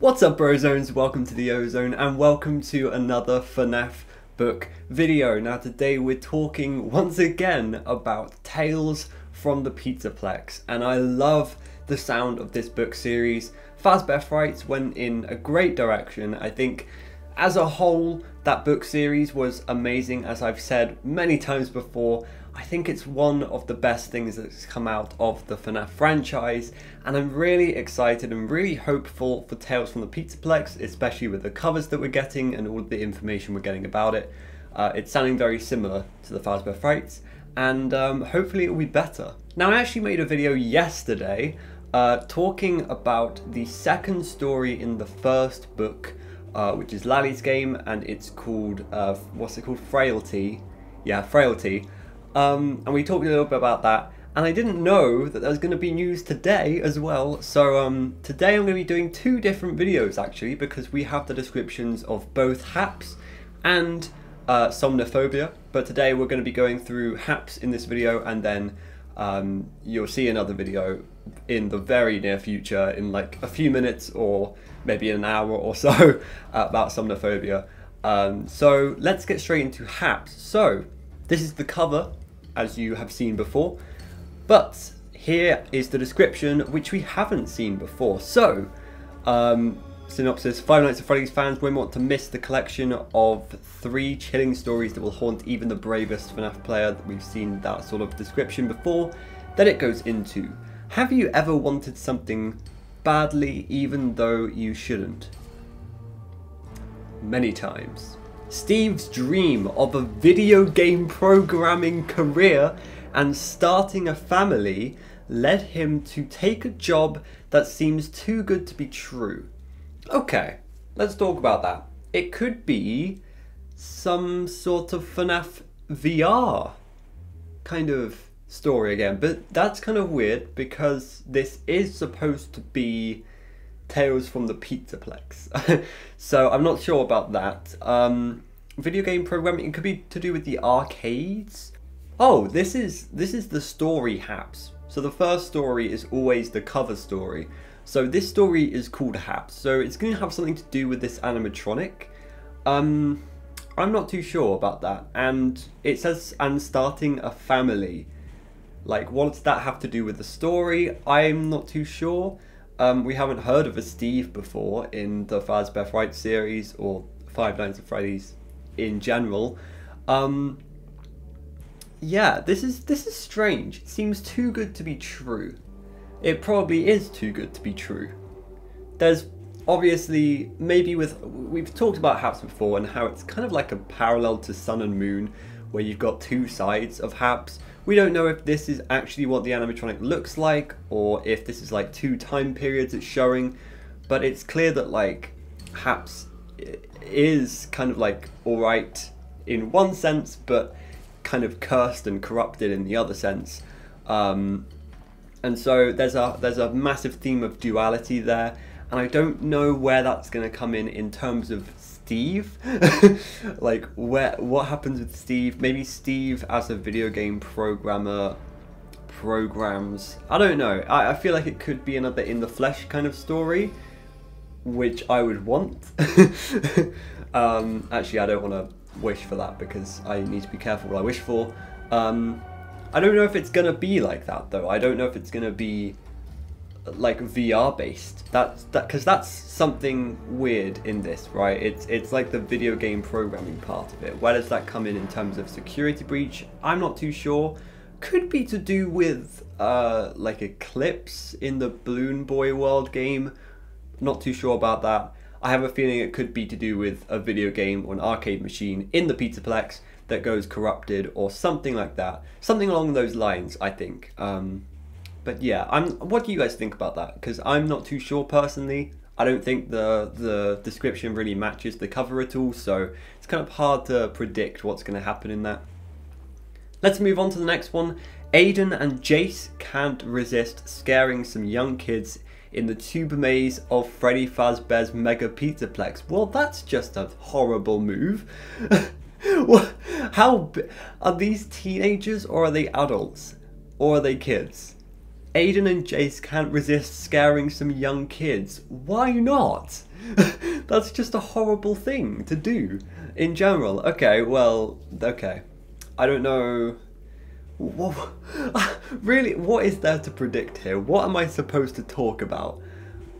What's up Brozones, welcome to the Ozone and welcome to another FNAF book video. Now today we're talking once again about Tales from the Pizzaplex and I love the sound of this book series. Fazbear Frights went in a great direction. I think as a whole that book series was amazing as I've said many times before I think it's one of the best things that's come out of the FNAF franchise, and I'm really excited and really hopeful for Tales from the Pizzaplex, especially with the covers that we're getting and all the information we're getting about it. Uh, it's sounding very similar to the Fazbear Frights, and um, hopefully it will be better. Now, I actually made a video yesterday uh, talking about the second story in the first book, uh, which is Lally's game, and it's called, uh, what's it called? Frailty. Yeah, Frailty. Um, and we talked a little bit about that. And I didn't know that there's going to be news today as well. So um, today I'm going to be doing two different videos actually because we have the descriptions of both Happs and uh, Somnophobia. But today we're going to be going through Happs in this video and then um, you'll see another video in the very near future in like a few minutes or maybe an hour or so about Somnophobia. Um, so let's get straight into Happs. So this is the cover as you have seen before. But here is the description, which we haven't seen before. So, um, synopsis Five Nights at Freddy's fans won't want to miss the collection of three chilling stories that will haunt even the bravest FNAF player. We've seen that sort of description before. Then it goes into Have you ever wanted something badly even though you shouldn't? Many times. Steve's dream of a video game programming career and starting a family led him to take a job that seems too good to be true. Okay, let's talk about that. It could be some sort of FNAF VR kind of story again, but that's kind of weird because this is supposed to be Tales from the Pizzaplex. so I'm not sure about that. Um, video game programming, it could be to do with the arcades. Oh, this is this is the story Happs. So the first story is always the cover story. So this story is called Happs. So it's going to have something to do with this animatronic. Um, I'm not too sure about that. And it says, and starting a family. Like, what does that have to do with the story? I'm not too sure. Um, we haven't heard of a Steve before in the Fazbear Fright series or Five Nights at Freddy's in general. Um, yeah, this is this is strange. It seems too good to be true. It probably is too good to be true. There's obviously maybe with we've talked about Happs before and how it's kind of like a parallel to Sun and Moon where you've got two sides of Happs we don't know if this is actually what the animatronic looks like or if this is like two time periods it's showing, but it's clear that like Happs is kind of like alright in one sense, but kind of cursed and corrupted in the other sense. Um, and so there's a there's a massive theme of duality there, and I don't know where that's going to come in in terms of Steve? like, where what happens with Steve? Maybe Steve as a video game programmer programs. I don't know. I, I feel like it could be another in the flesh kind of story, which I would want. um, actually, I don't want to wish for that because I need to be careful what I wish for. Um, I don't know if it's gonna be like that though. I don't know if it's gonna be like VR based. That's that because that's something weird in this, right? It's it's like the video game programming part of it. Where does that come in in terms of security breach? I'm not too sure. Could be to do with uh, like Eclipse in the Balloon Boy World game. Not too sure about that. I have a feeling it could be to do with a video game or an arcade machine in the Pizzaplex that goes corrupted or something like that. Something along those lines, I think. Um, but yeah, I'm. What do you guys think about that? Because I'm not too sure personally. I don't think the the description really matches the cover at all, so it's kind of hard to predict what's going to happen in that. Let's move on to the next one. Aiden and Jace can't resist scaring some young kids in the tube maze of Freddy Fazbear's Mega Pizzaplex. Well, that's just a horrible move. How are these teenagers or are they adults or are they kids? Aiden and Jace can't resist scaring some young kids. Why not? That's just a horrible thing to do in general. Okay, well, okay. I don't know. Really, what is there to predict here? What am I supposed to talk about?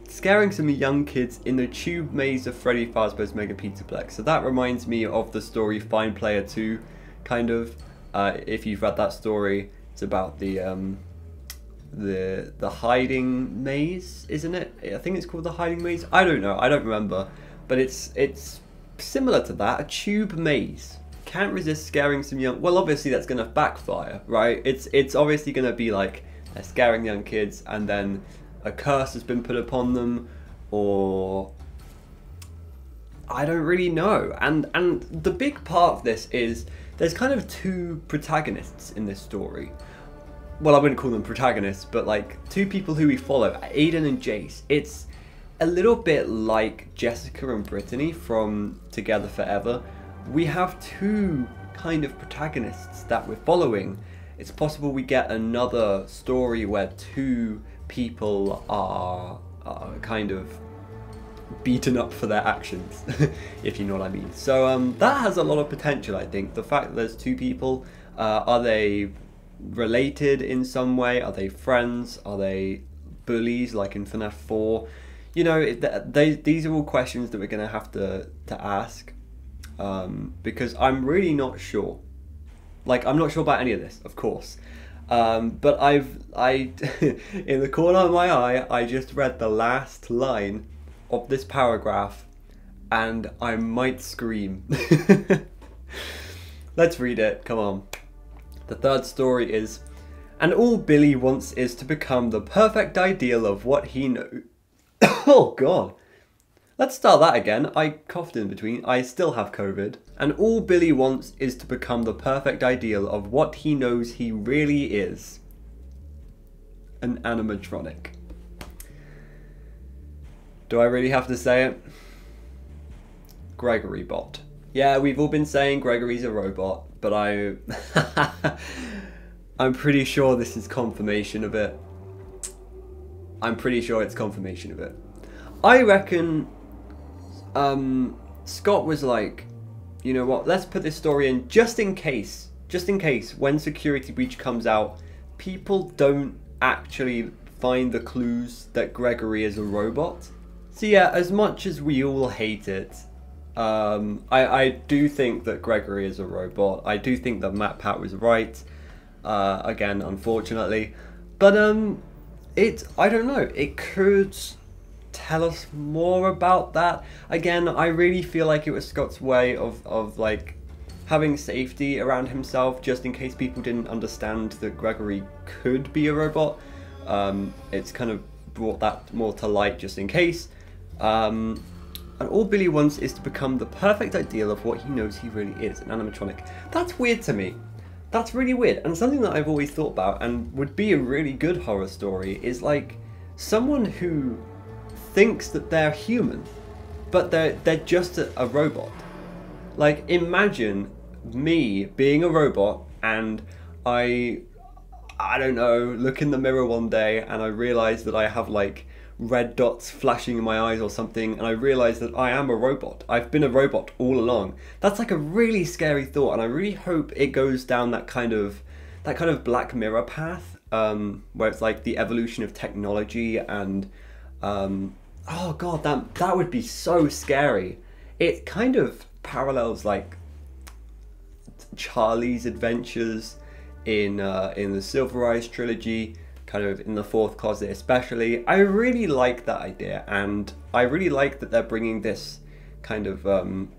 Scaring some young kids in the tube maze of Freddy Fazbear's Mega Pizzaplex. So that reminds me of the story Find Player 2, kind of. Uh, if you've read that story, it's about the um, the the hiding maze, isn't it? I think it's called the hiding maze. I don't know. I don't remember, but it's it's similar to that. A tube maze can't resist scaring some young. Well, obviously that's gonna backfire, right? It's it's obviously gonna be like scaring young kids, and then a curse has been put upon them, or I don't really know. And and the big part of this is there's kind of two protagonists in this story well, I wouldn't call them protagonists, but like two people who we follow, Aiden and Jace. It's a little bit like Jessica and Brittany from Together Forever. We have two kind of protagonists that we're following. It's possible we get another story where two people are, are kind of beaten up for their actions, if you know what I mean. So um, that has a lot of potential, I think. The fact that there's two people, uh, are they related in some way? Are they friends? Are they bullies like in FNAF 4? You know, they, these are all questions that we're going to have to, to ask um, because I'm really not sure. Like, I'm not sure about any of this, of course. Um, but I've, I, in the corner of my eye, I just read the last line of this paragraph and I might scream. Let's read it, come on. The third story is, and all Billy wants is to become the perfect ideal of what he knows. oh god. Let's start that again. I coughed in between. I still have COVID. And all Billy wants is to become the perfect ideal of what he knows he really is. An animatronic. Do I really have to say it? Gregory Bot. Yeah, we've all been saying Gregory's a robot but I I'm pretty sure this is confirmation of it. I'm pretty sure it's confirmation of it. I reckon um, Scott was like, you know what, let's put this story in just in case, just in case when Security Breach comes out, people don't actually find the clues that Gregory is a robot. So yeah, as much as we all hate it, um, I, I do think that Gregory is a robot. I do think that MatPat was right. Uh, again, unfortunately. But um, it, I don't know, it could tell us more about that. Again, I really feel like it was Scott's way of, of like having safety around himself just in case people didn't understand that Gregory could be a robot. Um, it's kind of brought that more to light just in case. Um, and all Billy wants is to become the perfect ideal of what he knows he really is, an animatronic. That's weird to me. That's really weird, and something that I've always thought about and would be a really good horror story is like someone who thinks that they're human, but they're they're just a, a robot. Like imagine me being a robot and I I don't know, look in the mirror one day and I realize that I have like red dots flashing in my eyes or something, and I realize that I am a robot. I've been a robot all along. That's like a really scary thought, and I really hope it goes down that kind of that kind of Black Mirror path, um, where it's like the evolution of technology and um, oh god, that that would be so scary. It kind of parallels like Charlie's adventures in uh, in the Silver Eyes trilogy kind of in the fourth closet especially. I really like that idea and I really like that they're bringing this kind of um,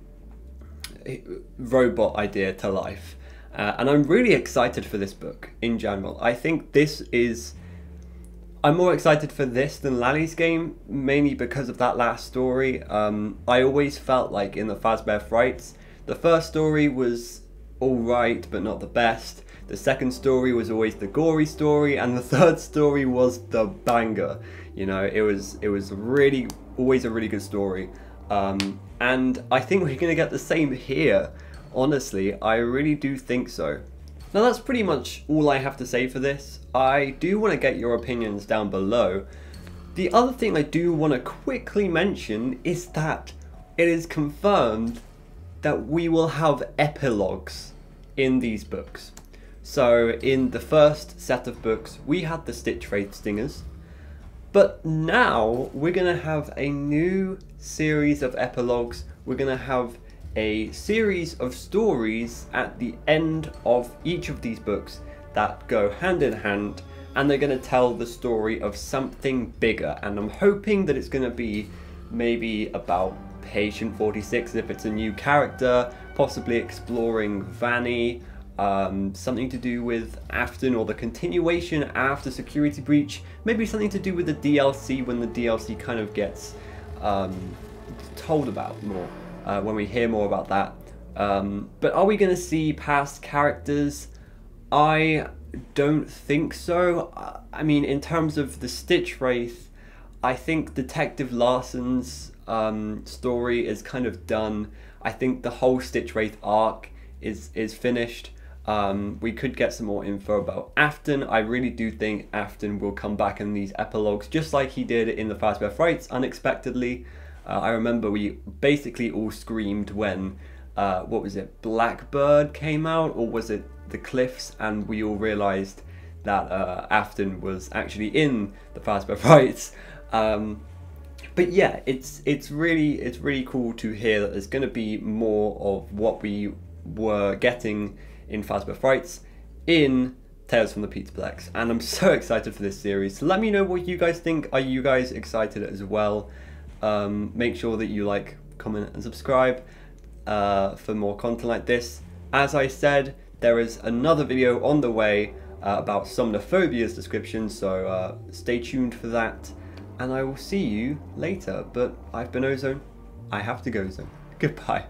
robot idea to life. Uh, and I'm really excited for this book in general. I think this is. I'm more excited for this than Lally's game, mainly because of that last story. Um, I always felt like in the Fazbear Frights, the first story was alright, but not the best. The second story was always the gory story, and the third story was the banger. You know, it was it was really always a really good story, um, and I think we're gonna get the same here. Honestly, I really do think so. Now that's pretty much all I have to say for this. I do want to get your opinions down below. The other thing I do want to quickly mention is that it is confirmed that we will have epilogues in these books. So in the first set of books, we had the Stitch Wraith Stingers, but now we're going to have a new series of epilogues. We're going to have a series of stories at the end of each of these books that go hand in hand and they're going to tell the story of something bigger and I'm hoping that it's going to be maybe about Patient 46 if it's a new character, possibly exploring Vanny, um, something to do with Afton or the continuation after Security Breach, maybe something to do with the DLC when the DLC kind of gets um, told about more, uh, when we hear more about that. Um, but are we going to see past characters? I don't think so. I mean, in terms of the Stitch Wraith, I think Detective Larson's um, story is kind of done. I think the whole Stitch Wraith arc is is finished. Um, we could get some more info about Afton. I really do think Afton will come back in these epilogues, just like he did in the Fazbear Frights, unexpectedly. Uh, I remember we basically all screamed when, uh, what was it, Blackbird came out, or was it The Cliffs, and we all realised that uh, Afton was actually in the Fazbear Frights. Um, but yeah, it's it's really it's really cool to hear that there's going to be more of what we were getting in Fazbear Frights in Tales from the Pizzaplex, and I'm so excited for this series. So let me know what you guys think. Are you guys excited as well? Um, make sure that you like, comment, and subscribe uh, for more content like this. As I said, there is another video on the way uh, about Somnophobia's description, so uh, stay tuned for that and I will see you later. But I've been Ozone. I have to go, Zone. Goodbye.